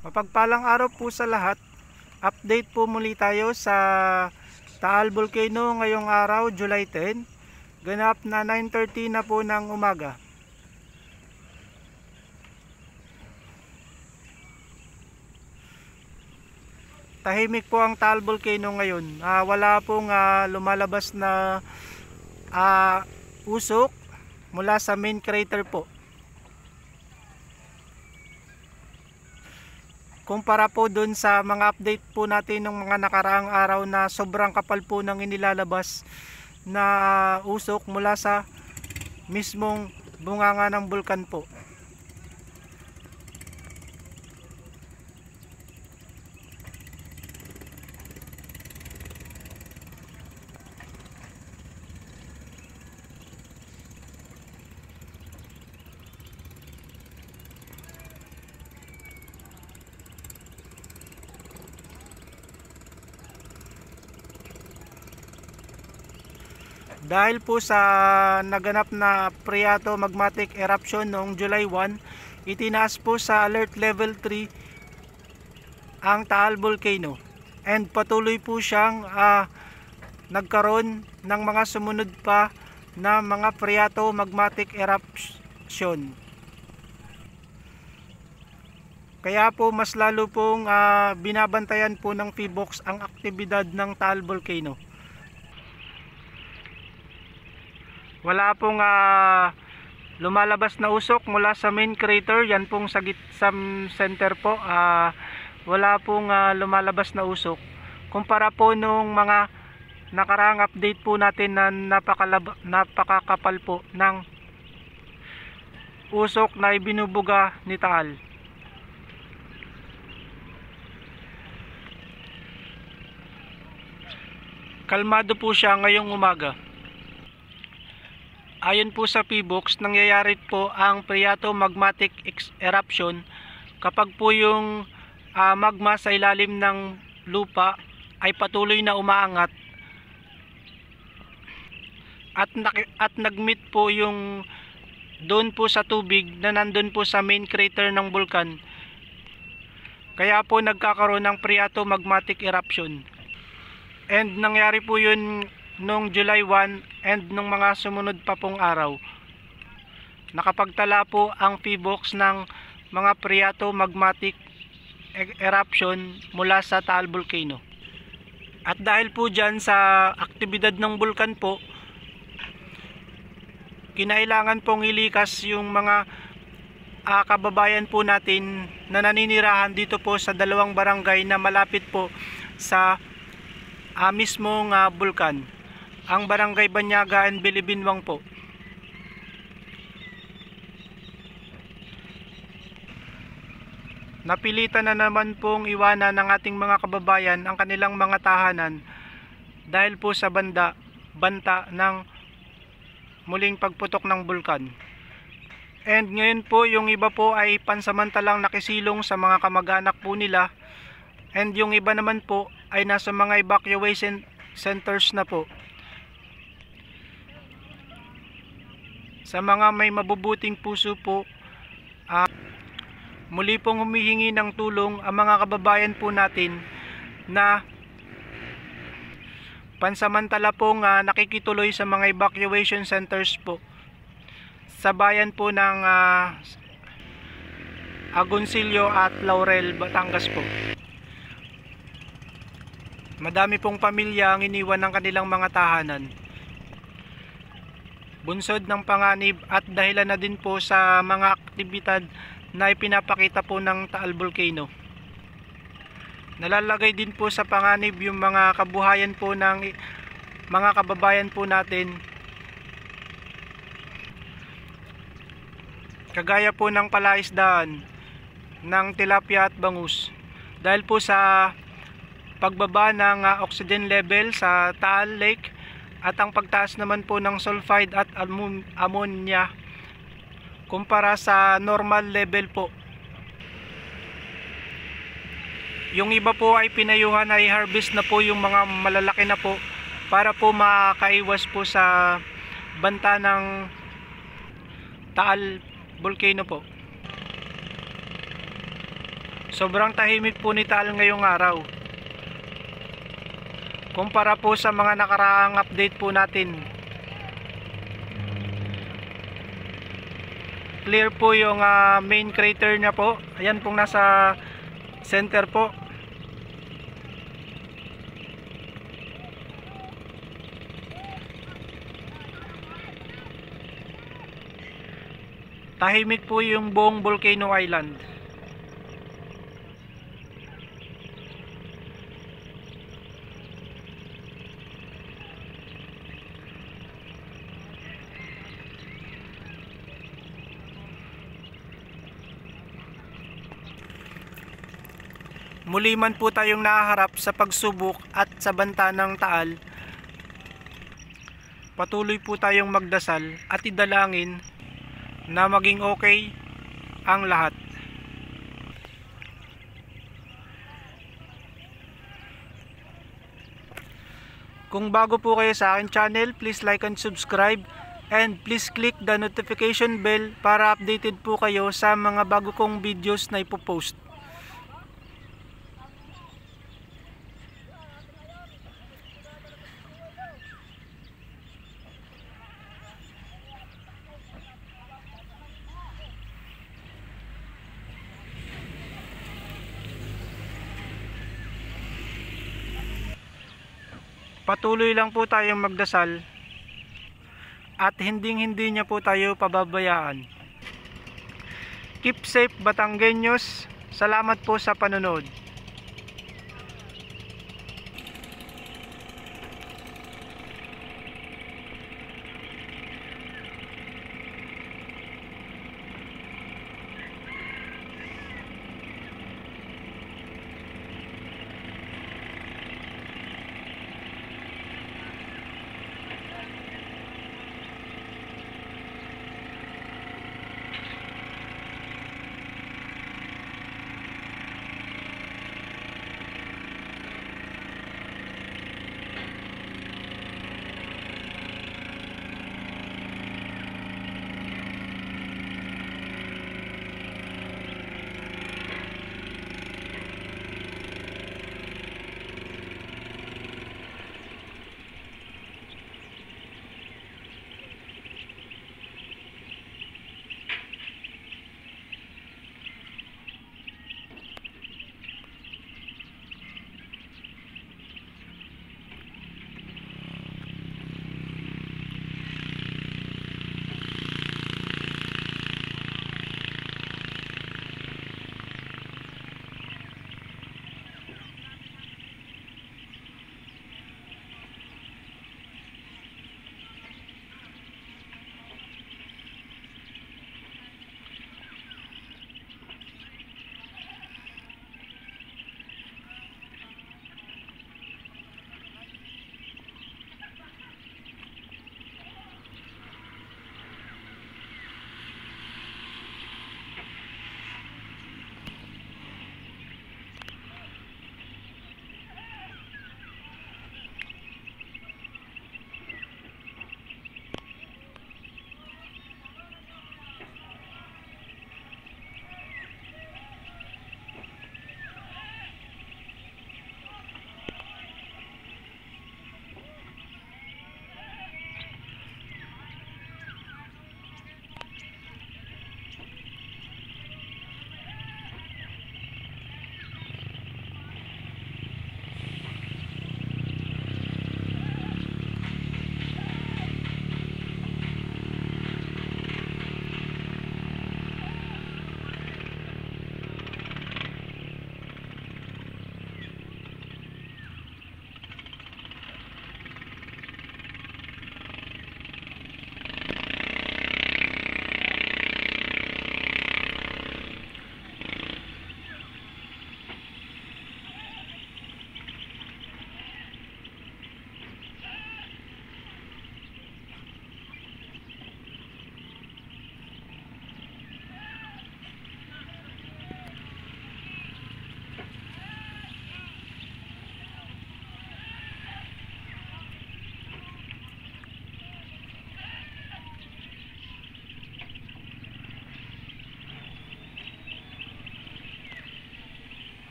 Mapagpalang araw po sa lahat. Update po muli tayo sa Taal Volcano ngayong araw, July 10. Ganap na 9.30 na po ng umaga. Tahimik po ang Taal Volcano ngayon. Ah, wala pong ah, lumalabas na ah, usok mula sa main crater po. Kumpara po dun sa mga update po natin ng mga nakaraang araw na sobrang kapal po ng inilalabas na usok mula sa mismong bunganga ng bulkan po. Dahil po sa naganap na Priato Magmatic Eruption noong July 1, itinaas po sa Alert Level 3 ang Taal Volcano. And patuloy po siyang ah, nagkaroon ng mga sumunod pa na mga Priato Magmatic Eruption. Kaya po mas lalo pong ah, binabantayan po ng PBOX ang aktibidad ng Taal Volcano. Wala pong ah, lumalabas na usok mula sa main crater. Yan pong sa, git, center po. Ah, wala pong ah, lumalabas na usok. Kumpara po nung mga nakarang update po natin na napakalab, napakakapal po ng usok na ibinubuga ni Taal. Kalmado po siya ngayong umaga Ayon po sa PBOX, nangyayari po ang Priato Magmatic Eruption kapag po yung uh, magma sa ilalim ng lupa ay patuloy na umaangat at, at nagmeet po yung doon po sa tubig na nandun po sa main crater ng bulkan. Kaya po nagkakaroon ng Priato Magmatic Eruption. And nangyari po yun noong July 1 and nung mga sumunod pa pong araw. Nakapagtala po ang PBOX ng mga Priato magmatic e- eruption mula sa Taal Volcano. At dahil po dyan sa aktibidad ng bulkan po, kinailangan pong ilikas yung mga uh, kababayan po natin na naninirahan dito po sa dalawang barangay na malapit po sa uh, mismong uh, bulkan ang barangay Banyaga and Bilibinwang po. Napilitan na naman pong iwanan ng ating mga kababayan ang kanilang mga tahanan dahil po sa banda, banta ng muling pagputok ng bulkan. And ngayon po yung iba po ay pansamantalang nakisilong sa mga kamag-anak po nila and yung iba naman po ay nasa mga evacuation centers na po. Sa mga may mabubuting puso po uh, muli pong humihingi ng tulong ang mga kababayan po natin na pansamantala pong uh, nakikituloy sa mga evacuation centers po sa bayan po ng uh, Agoncillo at Laurel, Batangas po. Madami pong pamilya ang iniwan ng kanilang mga tahanan bunsod ng panganib at dahilan na din po sa mga aktibidad na ipinapakita po ng Taal Volcano. Nalalagay din po sa panganib yung mga kabuhayan po ng mga kababayan po natin kagaya po ng palaisdaan ng tilapia at bangus dahil po sa pagbaba ng uh, oxygen level sa Taal Lake at ang pagtaas naman po ng sulfide at ammonia kumpara sa normal level po yung iba po ay pinayuhan ay harvest na po yung mga malalaki na po para po makaiwas po sa banta ng Taal Volcano po Sobrang tahimik po ni Tal ngayong araw. Kumpara po sa mga nakaraang update po natin. Clear po yung ah, main crater niya po. Ayan pong nasa center po. Tahimik po yung buong Volcano Island. Muli man po tayong nahaharap sa pagsubok at sa banta ng taal. Patuloy po tayong magdasal at idalangin na maging okay ang lahat. Kung bago po kayo sa akin channel, please like and subscribe and please click the notification bell para updated po kayo sa mga bago kong videos na ipopost. Patuloy lang po tayong magdasal at hinding hindi niya po tayo pababayaan. Keep safe Batanggenyos. Salamat po sa panonood.